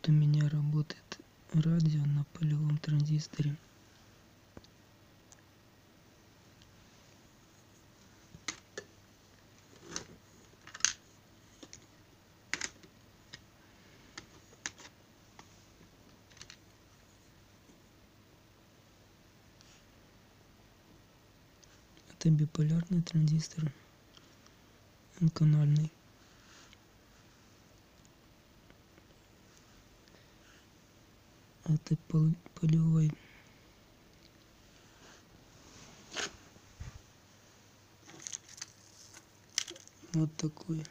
Тут у меня работает радио на полевом транзисторе. Это биполярный транзистор. Он канальный. Пол- полевой. Вот такой.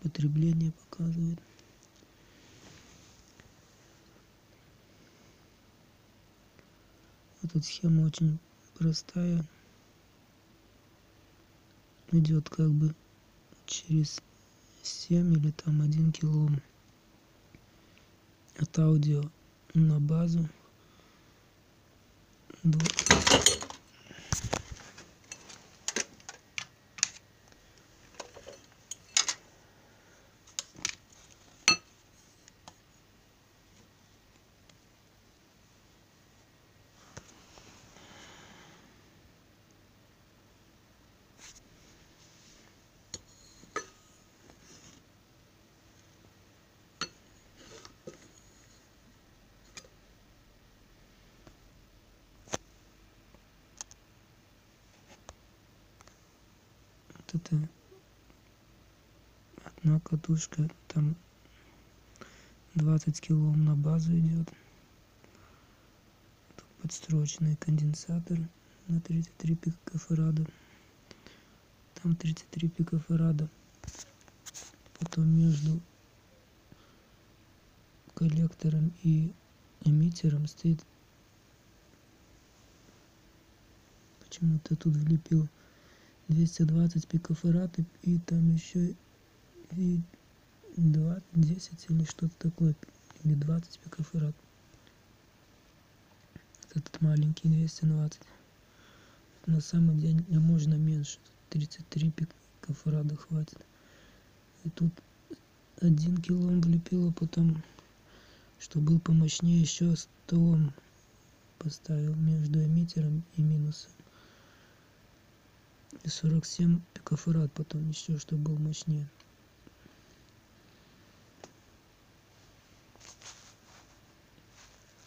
потребление показывает. Тут схема очень простая. Идет как бы через 7 или там 1 килоом от аудио на базу. До вот это одна катушка там 20 килоом на базу идет Тут подстроечный конденсатор на 33 пикофарада там 33 пикофарада потом между коллектором и эмиттером стоит. Почему-то тут влепил 220 пикофарад и, и там еще и 20, 10 или что-то такое или 20 пикофарад. Этот маленький 220 на самом деле можно меньше 33 пикофарада хватит. И тут один кило он влепил а потом что был помощнее еще 100 ом поставил между эмиттером и минусом и 47 пикофарад потом еще что был мощнее.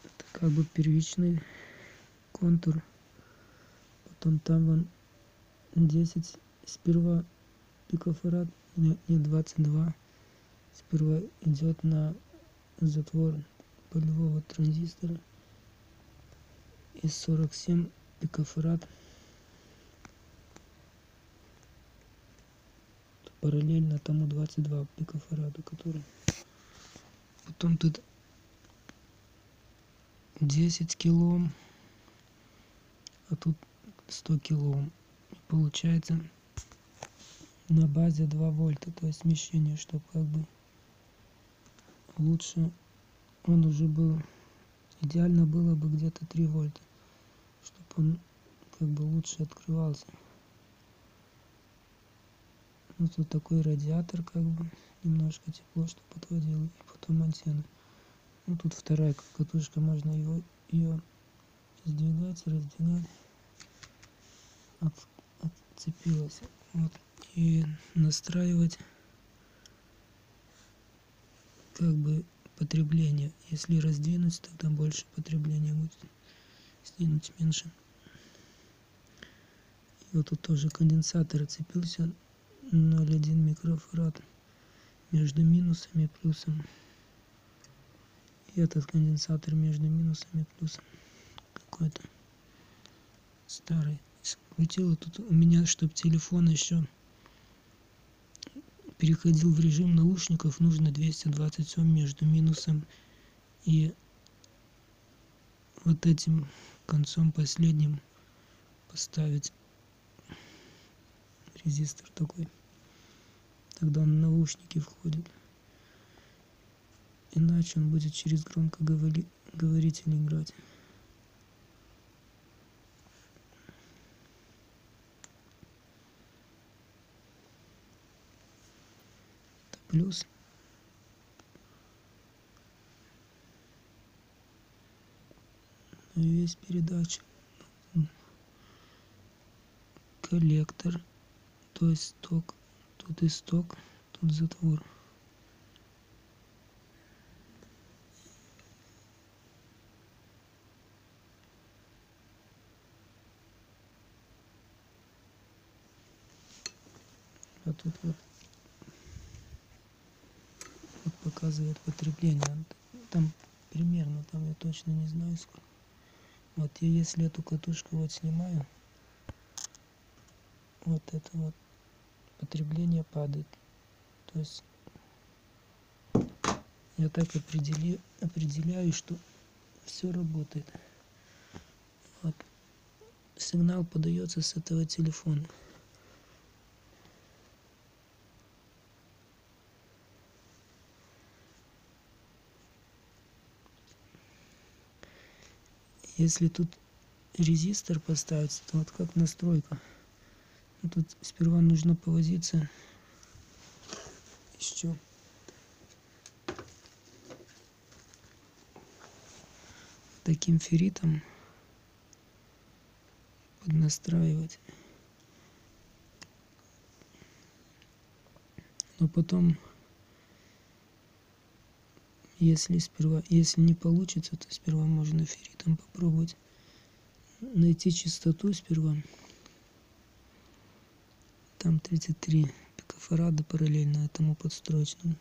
Это как бы первичный контур. Потом там вон 10 сперва пикофарад не, не 22 сперва идет на затвор полевого транзистора. И 47 пикофарад параллельно тому 22 пикофараду который потом тут 10 килоом а тут 100 килоом И получается на базе 2 вольта то есть смещение чтобы как бы лучше он уже был идеально было бы где-то 3 вольта чтобы он как бы лучше открывался ну тут такой радиатор как бы немножко тепло чтобы подводил и потом антенна. Ну тут вторая катушка можно его ее сдвигать раздвигать от, отцепилась. Вот. И настраивать как бы потребление. Если раздвинуть тогда больше потребления будет. Сдвинуть меньше. И вот тут тоже конденсатор отцепился 0,1 микрофарад между минусом и плюсом. И этот конденсатор между минусом и плюсом. Какой-то старый. Крутила тут у меня чтобы телефон еще переходил в режим наушников нужно 220 ом между минусом и вот этим концом последним поставить резистор такой тогда наушники входит. Иначе он будет через громкоговоритель играть. Это плюс. Весь передач коллектор то есть сток тут исток тут затвор. А тут вот, вот показывает потребление. Там примерно там я точно не знаю сколько. Вот я если эту катушку вот снимаю вот это вот потребление падает. То есть я так определи, определяю что все работает. Вот. сигнал подается с этого телефона. Если тут резистор поставить то вот как настройка тут сперва нужно повозиться. Еще. Таким ферритом поднастраивать. Но потом если сперва если не получится то сперва можно ферритом попробовать найти частоту сперва там 33 пикофарада параллельно этому подстроечному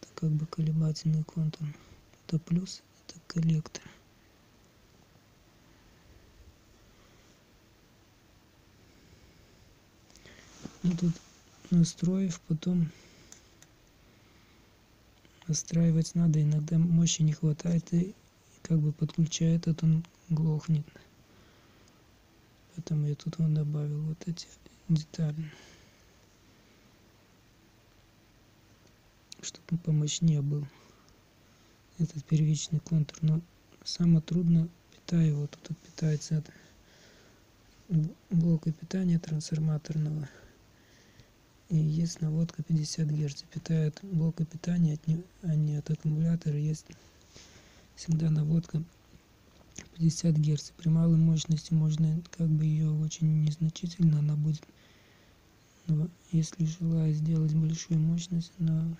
это как бы колебательный контур. Это плюс это коллектор. Ну тут настроив потом настраивать надо. Иногда мощи не хватает и как бы подключая этот он глохнет. Поэтому я тут он добавил вот эти детали. Чтобы помощнее был этот первичный контур но самое трудно питаю его. Тут питается от блока питания трансформаторного и есть наводка 50 герц. Питает блока питания а не от аккумулятора есть всегда наводка 50 герц при малой мощности можно как бы ее очень незначительно она будет но если желаю сделать большую мощность она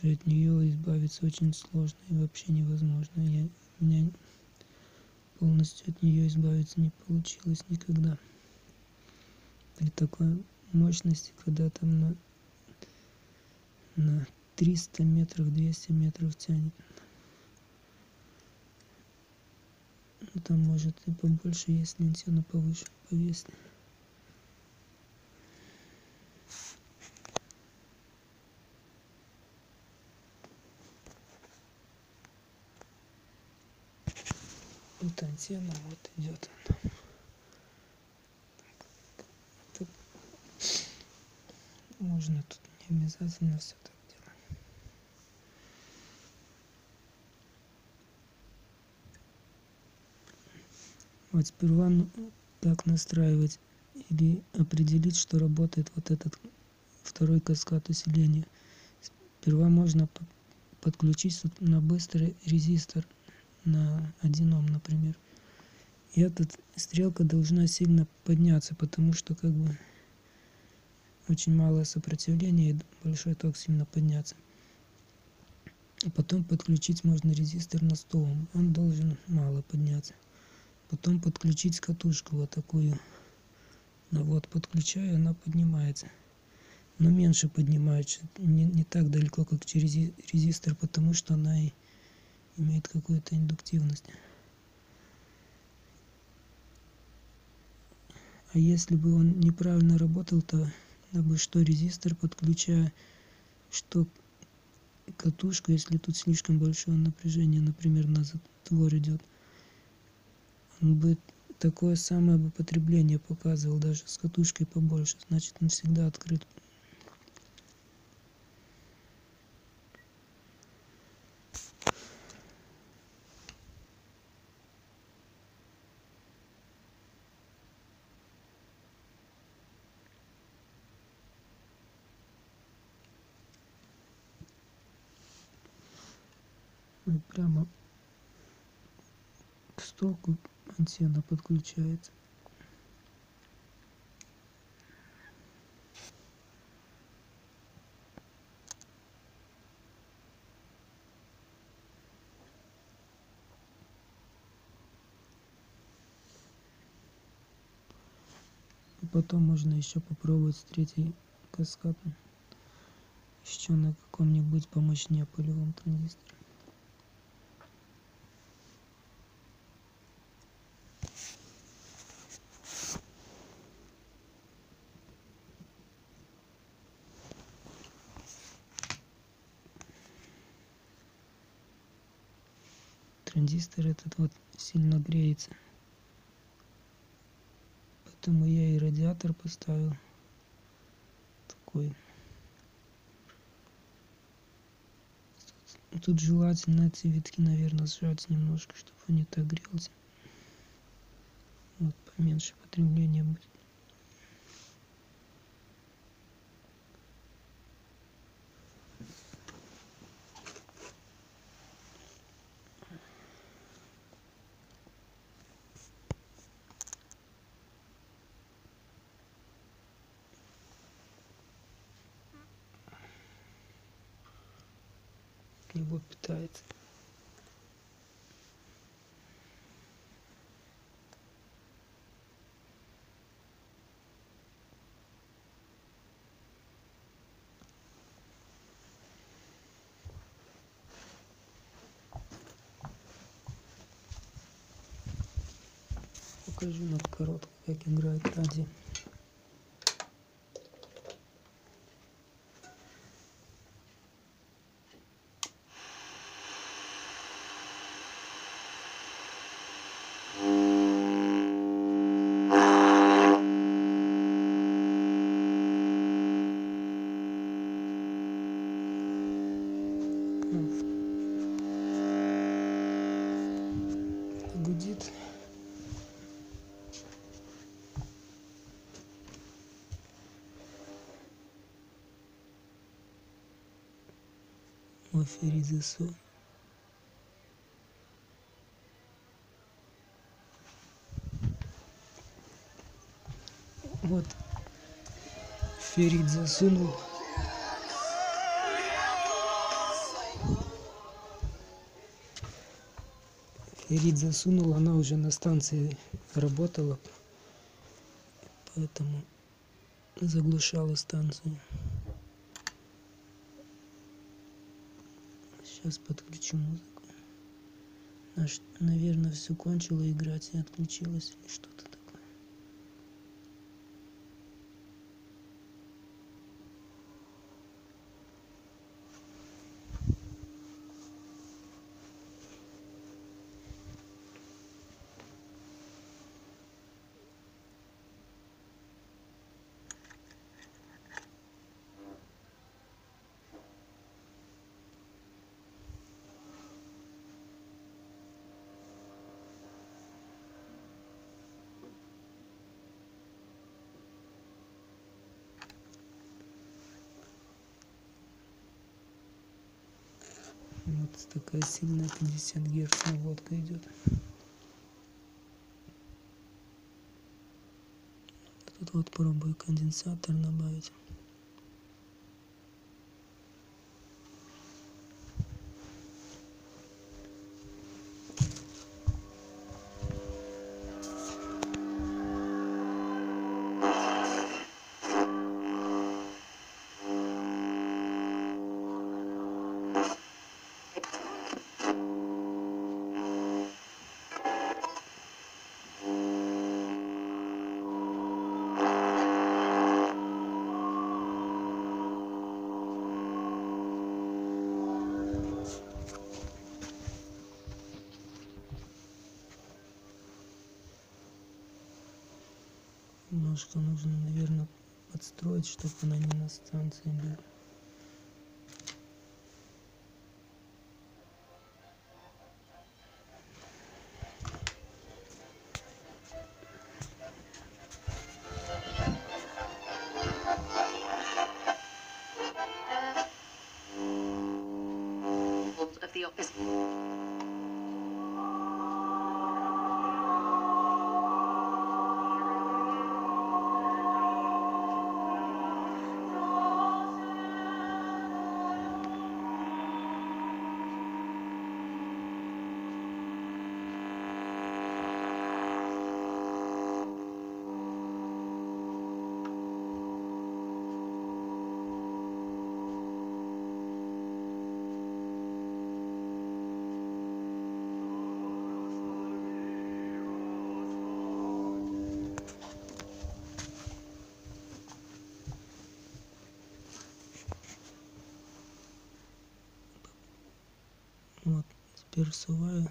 уже от нее избавиться очень сложно и вообще невозможно. Я у меня полностью от нее избавиться не получилось никогда. При такой мощности когда там на на 300 метров 200 метров тянет там может и побольше если антенну повыше повесить вот антенна вот идет она. Можно тут не обязательно все вот сперва как настраивать или определить что работает вот этот второй каскад усиления сперва можно подключить на быстрый резистор на 1 ом например и эта стрелка должна сильно подняться потому что как бы очень малое сопротивление и большой ток сильно подняться. А потом подключить можно резистор на 100 Ом. Он должен мало подняться. Потом подключить катушку вот такую. Ну вот, подключаю, она поднимается. Но меньше поднимается, не, не так далеко, как через резистор, потому что она и имеет какую-то индуктивность. А если бы он неправильно работал, то дабы что резистор подключая что катушку если тут слишком большое напряжение например на затвор идет он бы такое самое бы потребление показывал даже с катушкой побольше значит он всегда открыт. Прямо к стоку антенна подключается. И потом можно еще попробовать с третьей каскадом. Еще на каком-нибудь помощнее полевом транзисторе. Транзистор этот вот сильно греется. Поэтому я и радиатор поставил такой. Тут желательно эти витки наверное сжать немножко чтобы он не так грелся. Вот поменьше потребления будет него питается. Покажу на короткую, как играет радио. Оферизасо. Вот Ферид засунул Ферид засунул, она уже на станции работала, поэтому заглушала станцию. Сейчас подключу музыку. Наверное, все кончила играть и отключилась или что-то. Вот такая сильная 50 герц наводка идет. Тут вот пробую конденсатор добавить. Немножко нужно наверное подстроить чтобы она не на станции была of the office. Пересуваю.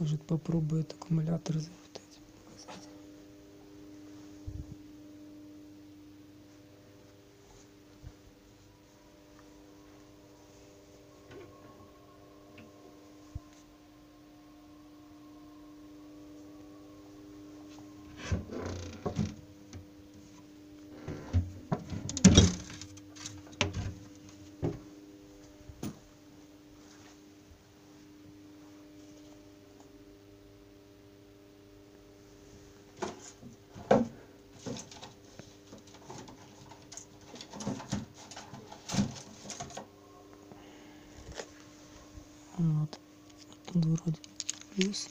Может попробует аккумулятор завертать. Вот. Тут вроде плюс.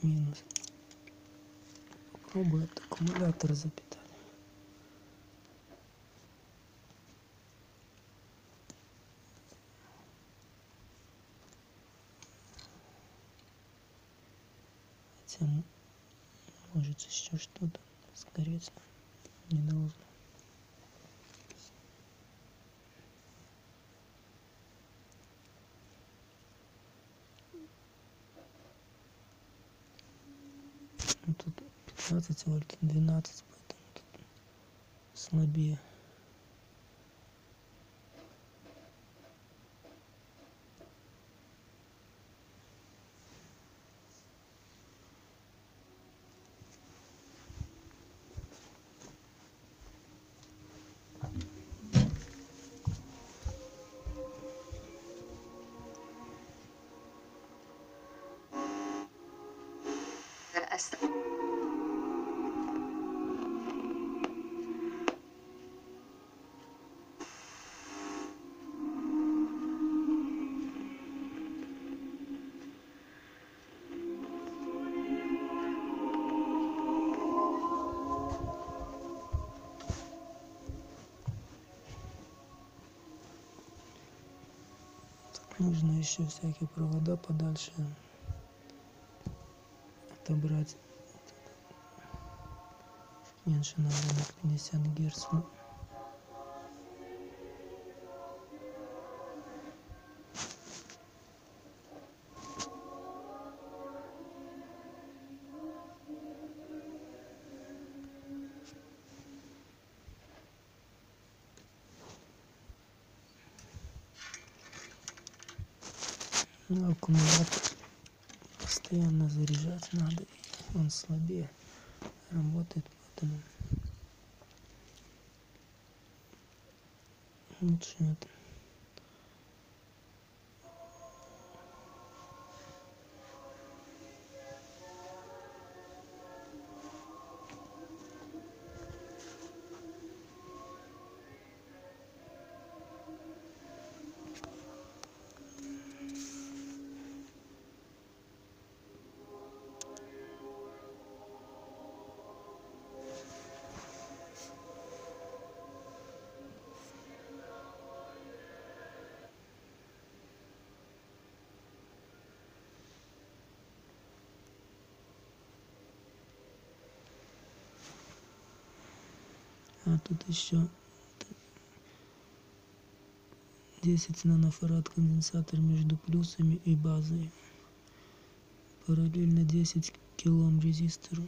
Минус. Попробую от аккумулятора запитать. Может еще что-то сгореться не должно. Ну, Тут 15 вольт, 12, поэтому тут слабее. testa. нужно еще всякие провода подальше отобрать. Меньше надо на 50 герц. Аккумулятор постоянно заряжать надо, он слабее работает, поэтому лучше это. А тут еще 10 нанофарад конденсатор между плюсами и базой. Параллельно 10 килом резистору.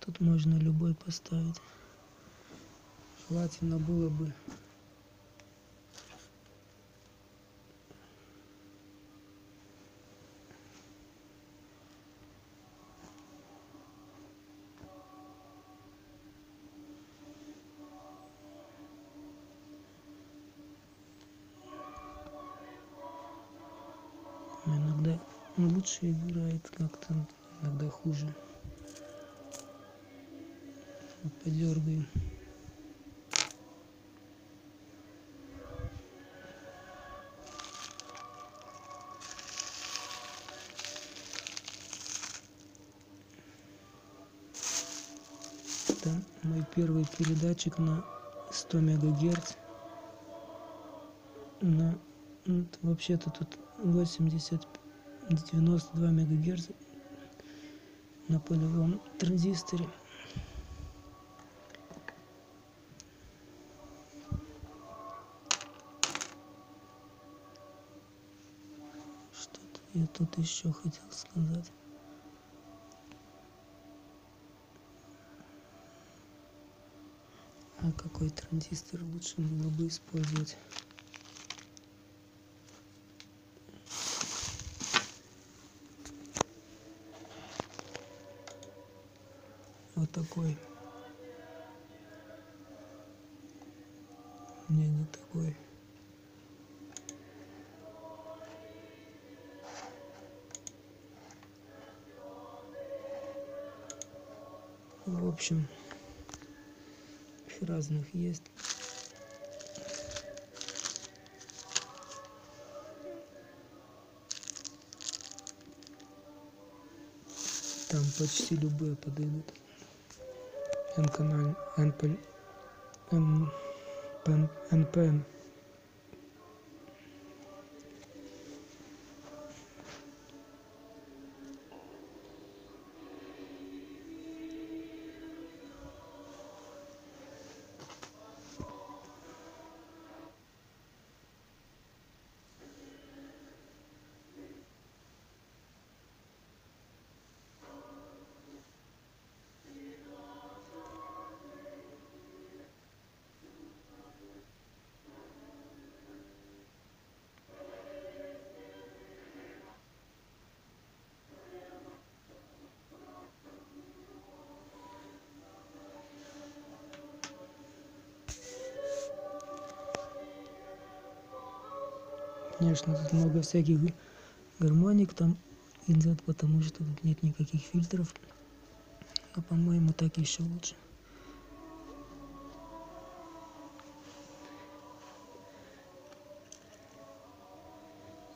Тут можно любой поставить. Желательно было бы иногда лучше играет как-то иногда хуже подергаю это мой первый передатчик на 100 мегагерц. На ну, вообще-то тут 80 92 мегагерц на полевом транзисторе тут еще хотел сказать. А какой транзистор лучше было бы использовать? Вот такой. Не не такой общем разных есть там почти любые подойдут N-канал, NPM. Конечно, тут много всяких гармоник там идет, потому что тут нет никаких фильтров. Но, по-моему, так еще лучше.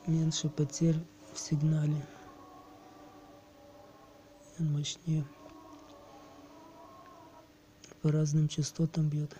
Меньше потерь в сигнале. Мощнее. По разным частотам бьет.